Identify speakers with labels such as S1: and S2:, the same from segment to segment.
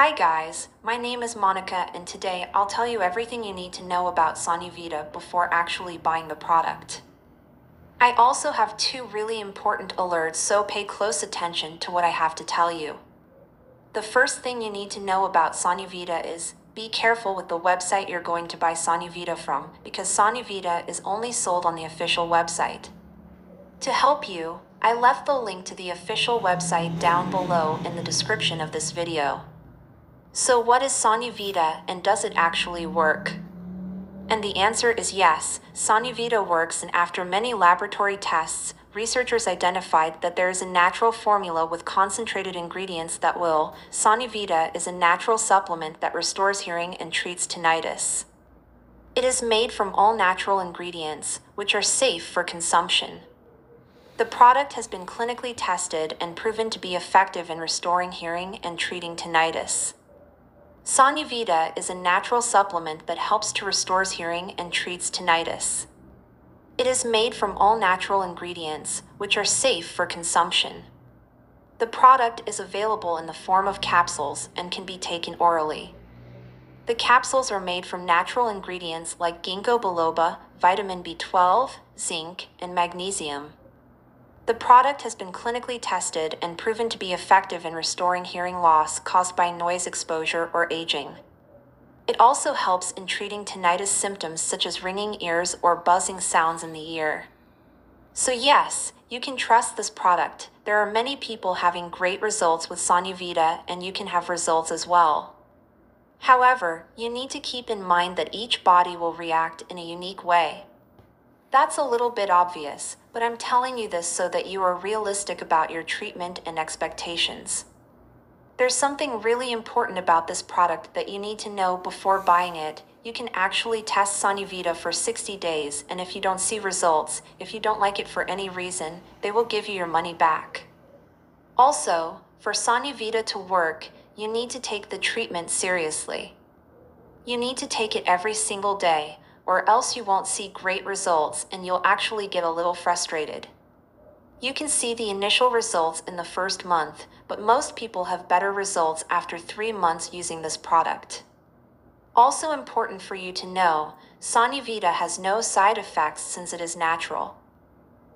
S1: Hi guys, my name is Monica and today I'll tell you everything you need to know about Sonuvita before actually buying the product. I also have two really important alerts, so pay close attention to what I have to tell you. The first thing you need to know about Sonuvita is be careful with the website you're going to buy Sonuvita from because Sonuvita is only sold on the official website. To help you, I left the link to the official website down below in the description of this video. So what is Sonuvita and does it actually work? And the answer is yes, Sonuvita works and after many laboratory tests, researchers identified that there is a natural formula with concentrated ingredients that will. Sonuvita is a natural supplement that restores hearing and treats tinnitus. It is made from all natural ingredients, which are safe for consumption. The product has been clinically tested and proven to be effective in restoring hearing and treating tinnitus. Sonuvita is a natural supplement that helps to restore hearing and treats tinnitus. It is made from all natural ingredients, which are safe for consumption. The product is available in the form of capsules and can be taken orally. The capsules are made from natural ingredients like ginkgo biloba, vitamin B12, zinc, and magnesium. The product has been clinically tested and proven to be effective in restoring hearing loss caused by noise exposure or aging. It also helps in treating tinnitus symptoms such as ringing ears or buzzing sounds in the ear. So, yes, you can trust this product. There are many people having great results with Sonuvita, and you can have results as well. However, you need to keep in mind that each body will react in a unique way. That's a little bit obvious, but I'm telling you this so that you are realistic about your treatment and expectations. There's something really important about this product that you need to know before buying it. You can actually test Sonuvita for 60 days, and if you don't see results, if you don't like it for any reason, they will give you your money back. Also, for Sonuvita to work, you need to take the treatment seriously. You need to take it every single day, or else you won't see great results and you'll actually get a little frustrated. You can see the initial results in the first month, but most people have better results after three months using this product. Also important for you to know, Sonuvita has no side effects since it is natural.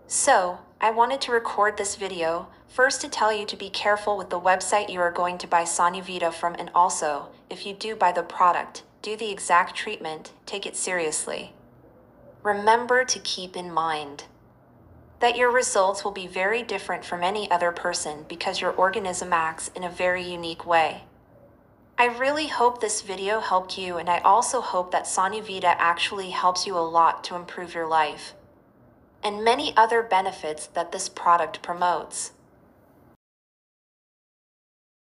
S1: So, I wanted to record this video, first to tell you to be careful with the website you are going to buy Sonuvita from and also, if you do buy the product, do the exact treatment, take it seriously. Remember to keep in mind that your results will be very different from any other person because your organism acts in a very unique way. I really hope this video helped you and I also hope that Sonuvita actually helps you a lot to improve your life and many other benefits that this product promotes.